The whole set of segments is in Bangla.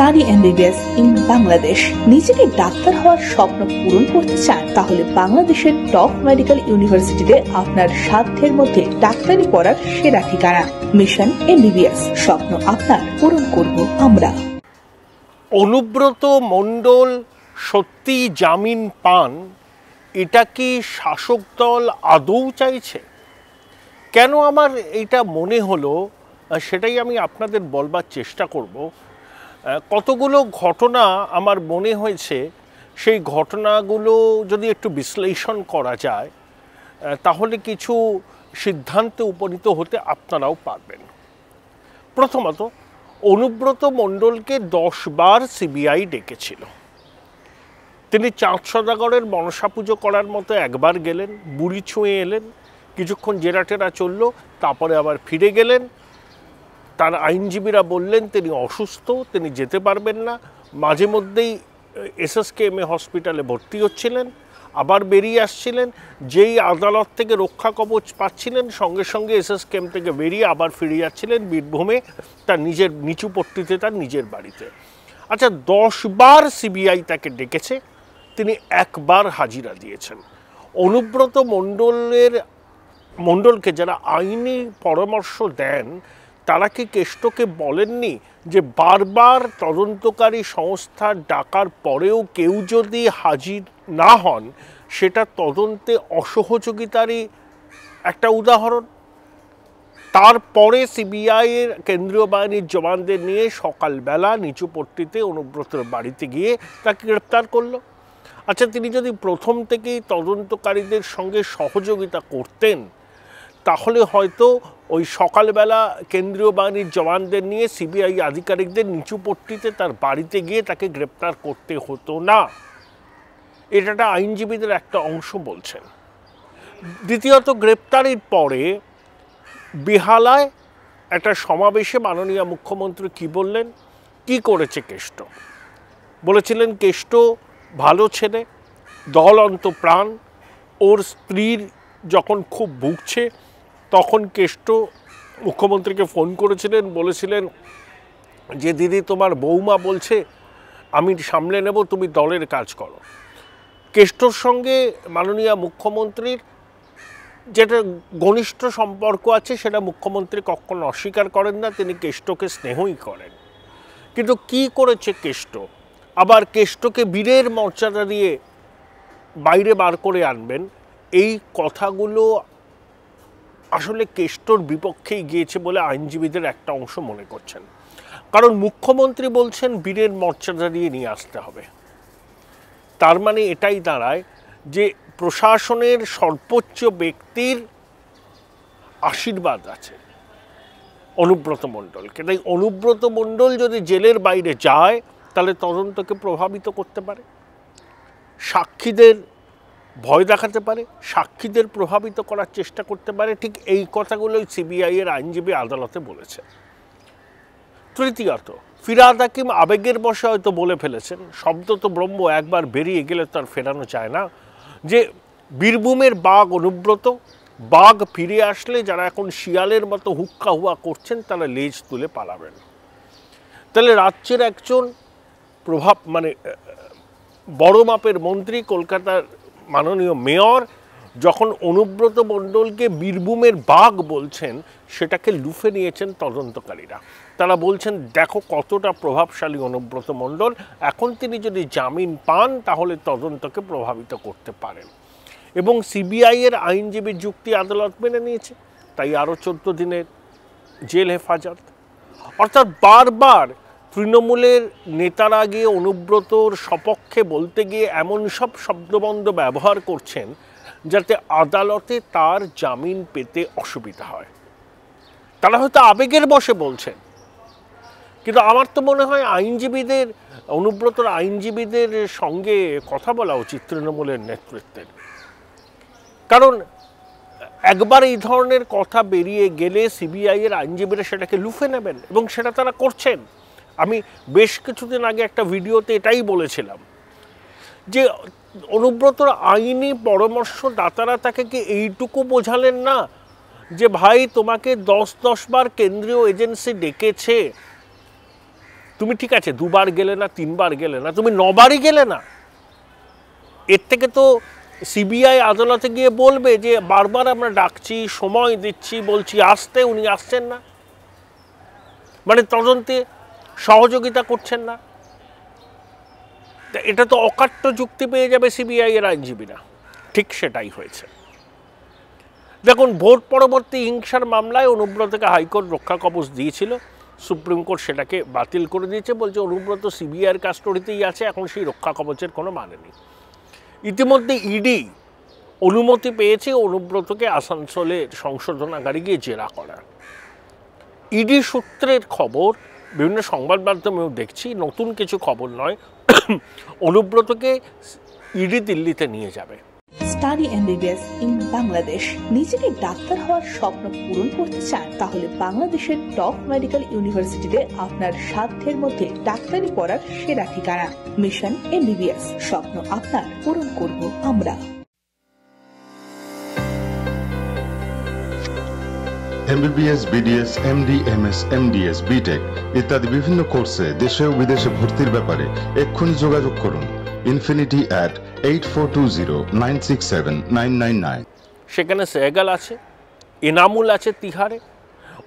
Study MBBS in Bangladesh. নিজেকে ডাক্তার হওয়ার স্বপ্ন পূরণ করতে চান, তাহলে বাংলাদেশের টপ মেডিকেল ইউনিভার্সিটিতে আপনার সাধ্যের মধ্যে ডাক্তারি পড়ার সেরা ঠিকানা। মিশন এমবিবিএস, স্বপ্ন আপনার পূরণ করব আমরা। অনুব্রত মণ্ডল, সত্যি জামিন পান, এটা কি শাসক দল আদৌ চাইছে? কেন আমার এটা মনে হলো, সেটাই আমি আপনাদের বলবার চেষ্টা করব। কতগুলো ঘটনা আমার মনে হয়েছে, সেই ঘটনাগুলো যদি একটু বিশ্লেষণ করা যায় তাহলে কিছু সিদ্ধান্তে উপনীত হতে আপনারাও পারবেন। প্রথমত, অনুব্রত মণ্ডলকে দশ বার সিবিআই ডেকেছিল। তিনি চাঁদ সদাগরের মনসা পুজো করার মতো একবার গেলেন, বুড়ি ছুঁয়ে এলেন, কিছুক্ষণ জেরাটেরা চলল, তারপরে আবার ফিরে গেলেন তার আইনজীবীরা বললেন, তিনি অসুস্থ, তিনি যেতে পারবেন না। মাঝে মধ্যেই এসএসকেএমএ হসপিটালে ভর্তি হচ্ছিলেন, আবার বেরিয়ে আসছিলেন। যেই আদালত থেকে রক্ষা কবচ পাচ্ছিলেন, সঙ্গে সঙ্গে এসএসকেএম থেকে বেরিয়ে আবার ফিরে যাচ্ছিলেন বীরভূমে তার নিজের, নিচু পট্টিতে তার নিজের বাড়িতে। আচ্ছা দশ বার সিবিআই তাকে ডেকেছে, তিনি একবার হাজিরা দিয়েছেন। অনুব্রত মণ্ডলের, মণ্ডলকে যারা আইনি পরামর্শ দেন তারা কি কেষ্টকে বলেননি যে বারবার তদন্তকারী সংস্থা ডাকার পরেও কেউ যদি হাজির না হন, সেটা তদন্তে অসহযোগিতারই একটা উদাহরণ? তারপরে সিবিআইয়ের কেন্দ্রীয় বাহিনীর জওয়ানদের নিয়ে সকালবেলা নিচু পট্টিতে অনুব্রতর বাড়িতে গিয়ে তাকে গ্রেপ্তার করল। আচ্ছা তিনি যদি প্রথম থেকেই তদন্তকারীদের সঙ্গে সহযোগিতা করতেন, তাহলে হয়তো ওই সকালবেলা কেন্দ্রীয় বাহিনীর জওয়ানদের নিয়ে সিবিআই আধিকারিকদের নিচু পট্টিতে তার বাড়িতে গিয়ে তাকে গ্রেপ্তার করতে হতো না। এটা একটা আইনজীবীদের একটা অংশ বলছেন। দ্বিতীয়ত, গ্রেপ্তারির পরে বেহালায় একটা সমাবেশে মাননীয় মুখ্যমন্ত্রী কি বললেন? কি করেছে কেষ্ট? বলেছিলেন, কেষ্ট ভালো ছেলে দল অন্ত প্রাণ, ওর স্ত্রীর যখন খুব ভুগছে তখন কেষ্ট মুখ্যমন্ত্রীকে ফোন করেছিলেন, বলেছিলেন যে, দিদি, তোমার বৌমা বলছে, আমি সামলে নেব, তুমি দলের কাজ করো। কেষ্টর সঙ্গে মাননীয় মুখ্যমন্ত্রীর যেটা ঘনিষ্ঠ সম্পর্ক আছে, সেটা মুখ্যমন্ত্রী কখনো অস্বীকার করেন না, তিনি কেষ্টকে স্নেহই করেন। কিন্তু কি করেছে কেষ্ট? আবার কেষ্টকে বীরের মর্যাদা দিয়ে বাইরে বার করে আনবেন? এই কথাগুলো আসলে কেষ্টর বিপক্ষেই গিয়েছে বলে আইনজীবীদের একটা অংশ মনে করছেন। কারণ মুখ্যমন্ত্রী বলছেন, বীরের মর্যাদা দিয়ে নিয়ে আসতে হবে। তার মানে এটাই দাঁড়ায় যে প্রশাসনের সর্বোচ্চ ব্যক্তির আশীর্বাদ আছে অনুব্রত মণ্ডলকে। তাই অনুব্রত মণ্ডল যদি জেলের বাইরে যায়, তাহলে তদন্তকে প্রভাবিত করতে পারে। সাক্ষীদের ভয় দেখাতে পারে, সাক্ষীদের প্রভাবিত করার চেষ্টা করতে পারে, ঠিক এই কথাগুলোই সিবিআই এর আইনজীবী আদালতে বলেছে। তৃতীয়ত, ফিরাদ হাকিম আবেগের বসে হয়তো বলে ফেলেছেন, শব্দ তো ব্রহ্ম, একবার বেরিয়ে গেলে তো আর ফেরানো চায় না, যে বীরভূমের বাঘ অনুব্রত, বাঘ ফিরে আসলে যারা এখন শিয়ালের মতো হুক্কা হুয়া করছেন, তারা লেজ তুলে পালাবেন। তাহলে রাজ্যের একজন প্রভাব মানে বড় মাপের মন্ত্রী কলকাতার মাননীয় মেয়র যখন অনুব্রত মণ্ডলকে বীরভূমের বাঘ বলছেন, সেটাকে লুফে নিয়েছেন তদন্তকারীরা। তারা বলছেন, দেখো কতটা প্রভাবশালী অনুব্রত মণ্ডল, এখন তিনি যদি জামিন পান, তাহলে তদন্তকে প্রভাবিত করতে পারেন। এবং সিবিআই এর আইনজীবী যুক্তি আদালত মেনে নিয়েছে, তাই আরও চোদ্দ দিনের জেল হেফাজত। অর্থাৎ বারবার তৃণমূলের নেতারা গিয়ে অনুব্রতর সপক্ষে বলতে গিয়ে এমন সব শব্দবন্ধ ব্যবহার করছেন যাতে আদালতে তার জামিন পেতে অসুবিধা হয়। তারা হয়তো আবেগের বসে বলছেন। কিন্তু আমার তো মনে হয় আইনজীবীদের, অনুব্রতর আইনজীবীদের সঙ্গে কথা বলা উচিত তৃণমূলের নেতৃত্বের। কারণ একবার এই ধরনের কথা বেরিয়ে গেলে সিবিআই এর আইনজীবীরা সেটাকে লুফে নেবেন এবং সেটা তারা করছেন। আমি বেশ কিছুদিন আগে একটা ভিডিওতে এটাই বলেছিলাম যে অনুব্রতর আইনি পরামর্শদাতারা তাকে কি এইটুকু বোঝালেন না? যে ভাই, তোমাকে দশ দশ বার কেন্দ্রীয় এজেন্সি ডেকেছে। তুমি ঠিক আছে, দুবার গেলে না, তিনবার গেলে না, তুমি নবারই গেলে না। এর থেকে তো সিবিআই আদালতে গিয়ে বলবে যে, বারবার আমরা ডাকছি, সময় দিচ্ছি, বলছি, আসতে উনি আসছেন না। মানে তদন্তে সহযোগিতা করছেন না। এটা তো অকাট্য যুক্তি পেয়ে যাবে সিবিআই এর আইনজীবীরা। ঠিক সেটাই হয়েছে। দেখুন, ভোট পরবর্তী হিংসার মামলায় অনুব্রতকে হাইকোর্ট রক্ষা কবচ দিয়েছিল। সুপ্রিম কোর্ট সেটাকে বাতিল করে দিয়েছে, বলছে অনুব্রত সিবিআইয়ের কাস্টডিতেই আছে, এখন সেই রক্ষা কবচের কোনো মানে নেই। ইতিমধ্যে ইডি অনুমতি পেয়েছে অনুব্রতকে আসানসোলে সংশোধনাগারে গিয়ে জেরা করার। ইডি সূত্রের খবর বিভিন্ন সংবাদ মাধ্যমেও দেখছি, নতুন কিছু খবর নয়, অনুব্রতকে ইডি দিল্লিতে নিয়ে যাবে। স্টাডি এমবিবিএস ইন বাংলাদেশ নিজেকে ডাক্তার হওয়ার স্বপ্ন পূরণ করতে চান তাহলে বাংলাদেশের টপ মেডিকেল ইউনিভার্সিটিতে আপনার সাধ্যের মধ্যে ডাক্তারি পড়ার সেরা ঠিকানা। মিশন এমবিবিএস স্বপ্ন আপনার পূরণ করব আমরা। MBBS BDS MD MS MDS BTech ইত্যাদি বিভিন্ন কোর্সে দেশে ও বিদেশে ভর্তির ব্যাপারে এক্ষুনি যোগাযোগ করুন। Infinity at eight four two zero nine six seven nine nine nine সেখানে সেহগাল আছে, এনামুল আছে তিহারে।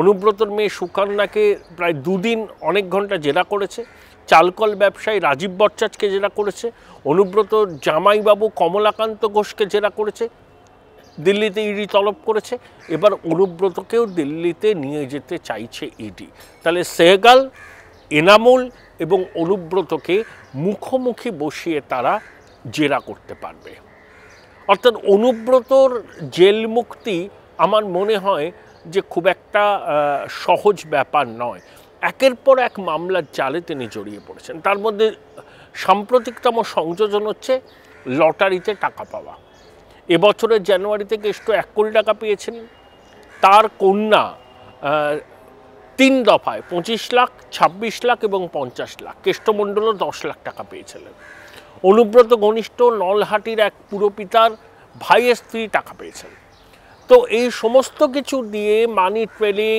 অনুব্রতর মেয়ে সুকন্যাকে প্রায় দুদিন অনেক ঘণ্টা জেরা করেছে। চালকল ব্যবসায়ী রাজীব ভট্টাচার্যকে জেরা করেছে। অনুব্রত জামাইবাবু কমলাকান্ত ঘোষকে জেরা করেছে। দিল্লিতে ইডি তলব করেছে। এবার অনুব্রতকেও দিল্লিতে নিয়ে যেতে চাইছে ইডি। তাহলে সেহগাল, এনামুল এবং অনুব্রতকে মুখোমুখি বসিয়ে তারা জেরা করতে পারবে। অর্থাৎ অনুব্রতর জেল মুক্তি আমার মনে হয় যে খুব একটা সহজ ব্যাপার নয়। একের পর এক মামলার জালে তিনি জড়িয়ে পড়েছেন। তার মধ্যে সাম্প্রতিকতম সংযোজন হচ্ছে লটারিতে টাকা পাওয়া। এবছরের জানুয়ারিতে কেষ্ট এক কোটি টাকা পেয়েছেন। তার কন্যা তিন দফায় পঁচিশ লাখ, ছাব্বিশ লাখ এবং পঞ্চাশ লাখ। কেষ্টমণ্ডলও দশ লাখ টাকা পেয়েছিলেন। অনুব্রত ঘনিষ্ঠ নলহাটির এক পুরপিতার ভাইয়ের স্ত্রী টাকা পেয়েছেন। তো এই সমস্ত কিছু দিয়ে মানি ট্রেলিং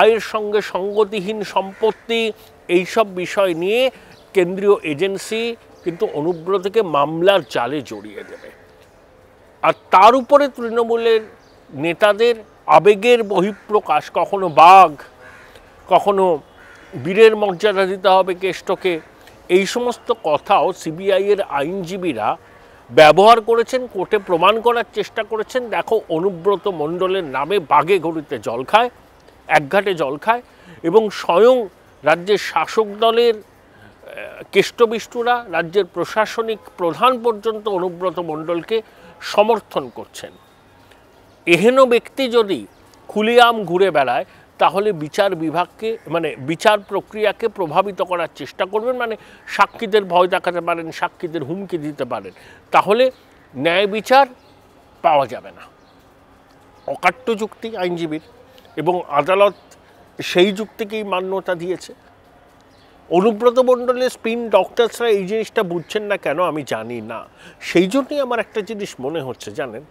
আয়ের সঙ্গে সঙ্গতিহীন সম্পত্তি, এইসব বিষয় নিয়ে কেন্দ্রীয় এজেন্সি কিন্তু অনুব্রতকে মামলার জালে জড়িয়ে দেবে। আর তার উপরে তৃণমূলের নেতাদের আবেগের বহিঃপ্রকাশ, কখনো বাঘ, কখনো বীরের মর্যাদা দিতে হবে কেষ্টকে, এই সমস্ত কথাও সিবিআইয়ের আইনজীবীরা ব্যবহার করেছেন, কোর্টে প্রমাণ করার চেষ্টা করেছেন। দেখো, অনুব্রত মণ্ডলের নামে বাঘে ঘড়িতে জল খায়, একঘাটে জল খায় এবং স্বয়ং রাজ্যের শাসক দলের কেষ্টবিষ্টুরা, রাজ্যের প্রশাসনিক প্রধান পর্যন্ত অনুব্রত মণ্ডলকে সমর্থন করছেন। এহেন ব্যক্তি যদি খুলিয়াম ঘুরে বেড়ায়, তাহলে বিচার বিভাগকে মানে বিচার প্রক্রিয়াকে প্রভাবিত করার চেষ্টা করবেন মানে সাক্ষীদের ভয় দেখাতে পারেন, সাক্ষীদের হুমকি দিতে পারেন, তাহলে ন্যায় বিচার পাওয়া যাবে না। অকাট্য যুক্তি আইনজীবীর এবং আদালত সেই যুক্তিকেই মান্যতা দিয়েছে। অনুব্রত মণ্ডলের স্পিন ডক্টরসরা এই জিনিসটা বুঝছেন না কেন আমি জানি না। সেই জন্যই আমার একটা জিনিস মনে হচ্ছে, জানেন?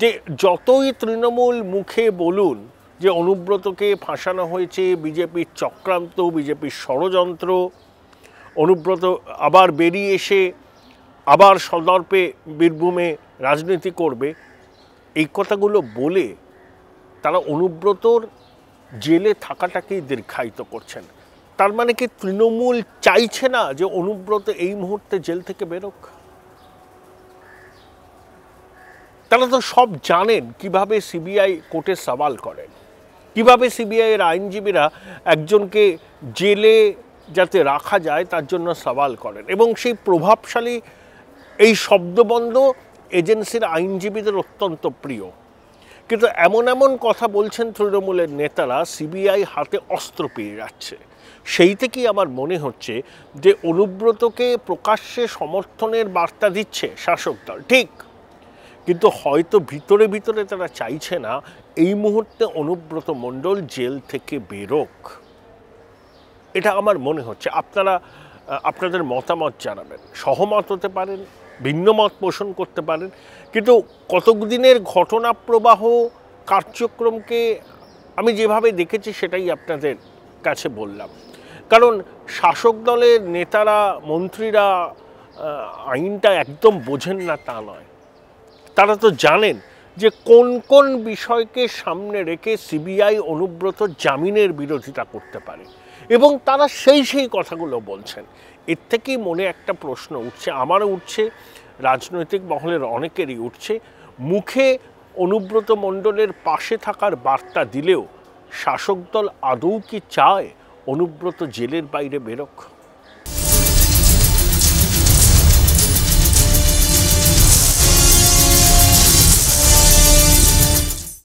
যে যতই তৃণমূল মুখে বলুন যে অনুব্রতকে ফাঁসানো হয়েছে, বিজেপির চক্রান্ত, বিজেপির ষড়যন্ত্র, অনুব্রত আবার বেরিয়ে এসে আবার সদর্পে বীরভূমে রাজনীতি করবে, এই কথাগুলো বলে তারা অনুব্রতর জেলে থাকাটাকেই দীর্ঘায়িত করছেন। তার মানে কি তৃণমূল চাইছে না যে অনুব্রত এই মুহূর্তে জেল থেকে বেরোক? তারা তো সব জানেন কীভাবে সিবিআই কোর্টে সওয়াল করেন কীভাবে সিবিআই এর আইনজীবীরা একজনকে জেলে যাতে রাখা যায় তার জন্য সওয়াল করেন এবং সেই প্রভাবশালী এই শব্দবন্ধ এজেন্সির আইনজীবীদের অত্যন্ত প্রিয়। কিন্তু এমন এমন কথা বলছেন তৃণমূলের নেতারা, সিবিআই হাতে অস্ত্র পেয়ে যাচ্ছে। সেই থেকেই আমার মনে হচ্ছে যে অনুব্রতকে প্রকাশ্যে সমর্থনের বার্তা দিচ্ছে শাসক দল? ঠিক। কিন্তু হয়তো ভিতরে ভিতরে তারা চাইছে না এই মুহূর্তে অনুব্রত মণ্ডল জেল থেকে বেরোক। এটা আমার মনে হচ্ছে। আপনারা আপনাদের মতামত জানাবেন। সহমত হতে পারেন, ভিন্ন মত পোষণ করতে পারেন। কিন্তু কতদিনের ঘটনা প্রবাহ কার্যক্রমকে আমি যেভাবে দেখেছি সেটাই আপনাদের কাছে বললাম। কারণ শাসক দলের নেতারা, মন্ত্রীরা আইনটা একদম বোঝেন না তা নয়। তারা তো জানেন যে কোন কোন বিষয়কে সামনে রেখে সিবিআই অনুব্রত জামিনের বিরোধিতা করতে পারে। এবং তারা সেই সেই কথাগুলো বলছেন। এর থেকেই মনে একটা প্রশ্ন উঠছে, আমারও উঠছে, রাজনৈতিক মহলের অনেকেরই উঠছে। মুখে অনুব্রত মণ্ডলের পাশে থাকার বার্তা দিলেও শাসক দল আদৌ কি চায় অনুব্রত জেলের বাইরে বেরোক?